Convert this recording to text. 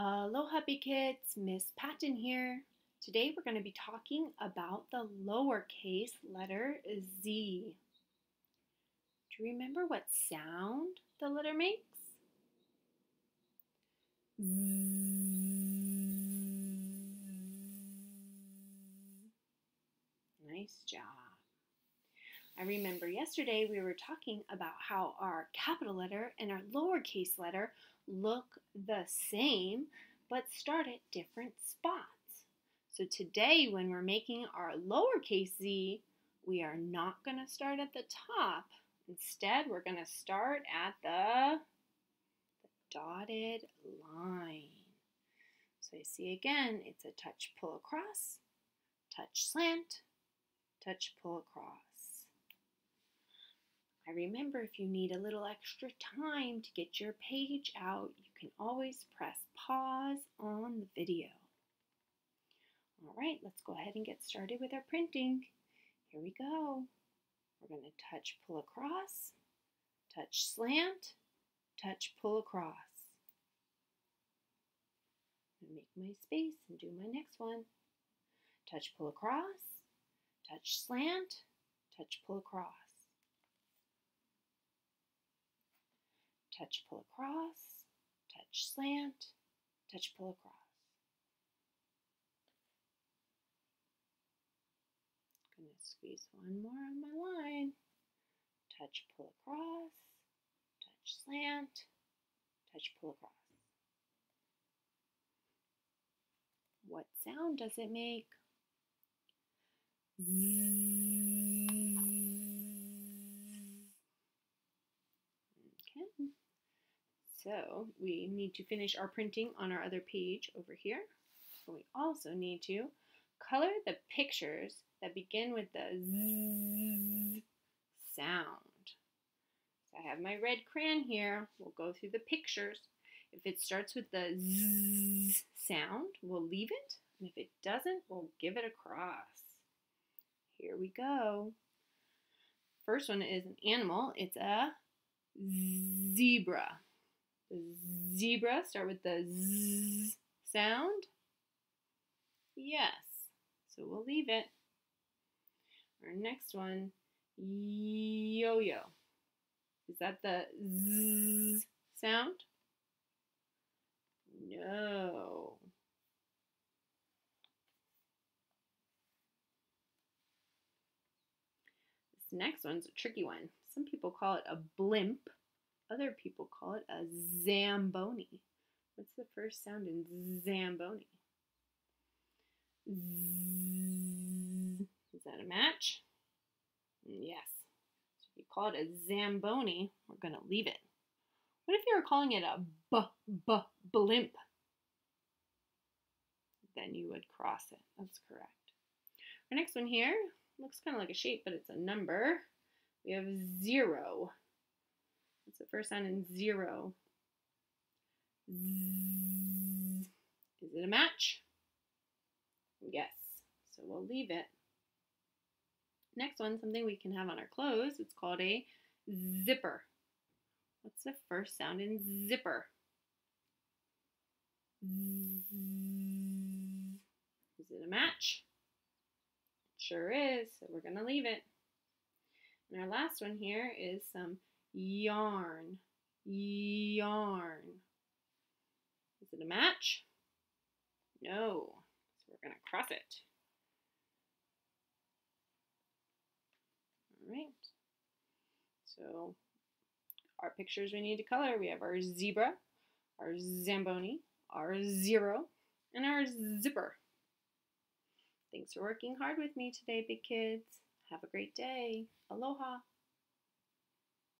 Aloha, big kids. Miss Patton here. Today we're going to be talking about the lowercase letter Z. Do you remember what sound the letter makes? Nice job. I remember yesterday we were talking about how our capital letter and our lowercase letter look the same but start at different spots. So today when we're making our lowercase z, we are not going to start at the top. Instead, we're going to start at the, the dotted line. So you see again, it's a touch pull across, touch slant, touch pull across. I remember if you need a little extra time to get your page out, you can always press pause on the video. All right, let's go ahead and get started with our printing. Here we go. We're going to touch pull across, touch slant, touch pull across. Make my space and do my next one. Touch pull across, touch slant, touch pull across. Touch, pull across, touch, slant, touch, pull across. Gonna squeeze one more on my line. Touch, pull across, touch, slant, touch, pull across. What sound does it make? So we need to finish our printing on our other page over here. So we also need to color the pictures that begin with the Z sound. So I have my red crayon here. We'll go through the pictures. If it starts with the Z sound, we'll leave it. And if it doesn't, we'll give it a cross. Here we go. First one is an animal. It's a zebra. Zebra, start with the z sound. Yes. So we'll leave it. Our next one, yo-yo. Is that the z sound? No. This next one's a tricky one. Some people call it a blimp. Other people call it a Zamboni. What's the first sound in Zamboni? Z Is that a match? Mm, yes. So if you call it a Zamboni, we're going to leave it. What if you were calling it a b b blimp? Then you would cross it. That's correct. Our next one here looks kind of like a shape, but it's a number. We have zero. What's the first sound in zero? Z Is it a match? Yes. So we'll leave it. Next one, something we can have on our clothes. It's called a zipper. What's the first sound in zipper? Is it a match? It sure is, so we're going to leave it. And our last one here is some yarn, yarn. Is it a match? No. So we're going to cross it. All right. So our pictures we need to color. We have our zebra, our zamboni, our zero, and our zipper. Thanks for working hard with me today, big kids. Have a great day. Aloha.